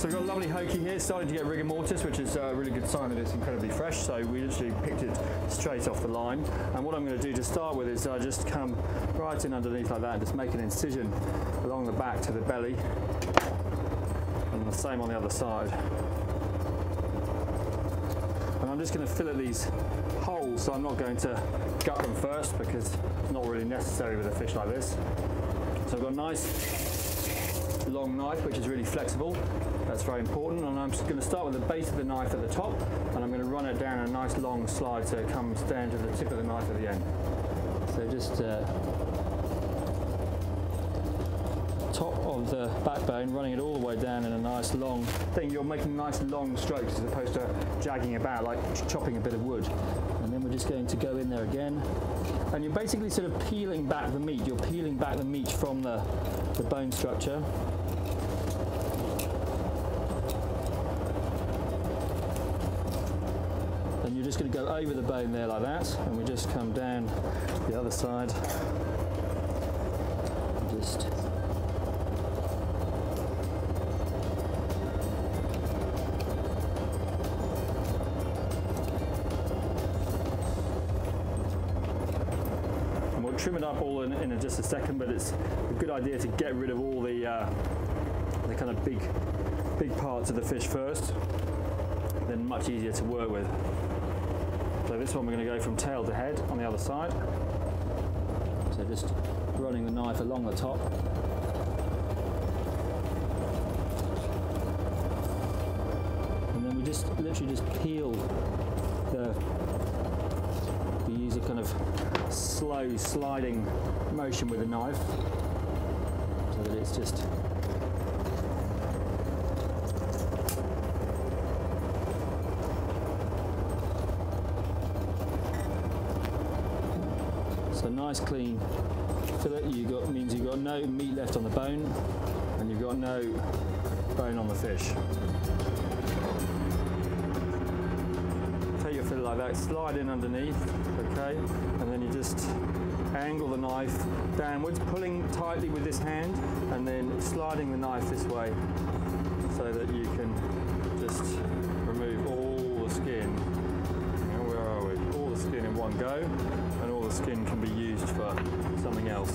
So we've got a lovely hoki here, starting to get rigor mortis, which is a really good sign that it's incredibly fresh. So we literally picked it straight off the line. And what I'm going to do to start with is I just come right in underneath like that and just make an incision along the back to the belly. And the same on the other side. And I'm just going to fillet these holes, so I'm not going to gut them first because it's not really necessary with a fish like this. So I've got a nice long knife, which is really flexible. That's very important. And I'm just going to start with the base of the knife at the top, and I'm going to run it down a nice long slide so it comes down to the tip of the knife at the end. So just uh, top of the backbone, running it all the way down in a nice long thing. You're making nice long strokes as opposed to jagging about like chopping a bit of wood. And then we're just going to go in there again. And you're basically sort of peeling back the meat. You're peeling back the meat from the, the bone structure. And you're just going to go over the bone there like that. And we just come down the other side. Just And we'll trim it up all in, in just a second, but it's a good idea to get rid of all the, uh, the kind of big, big parts of the fish first. Then much easier to work with. So this one we're going to go from tail to head on the other side. So just running the knife along the top. And then we just literally just peel the we use a kind of slow sliding motion with the knife so that it's just so nice clean fillet you got means you've got no meat left on the bone and you've got no bone on the fish take your fillet like that, slide in underneath, okay, and then you just angle the knife downwards, pulling tightly with this hand, and then sliding the knife this way so that you can just remove all the skin. Where are we? All the skin in one go, skin can be used for something else.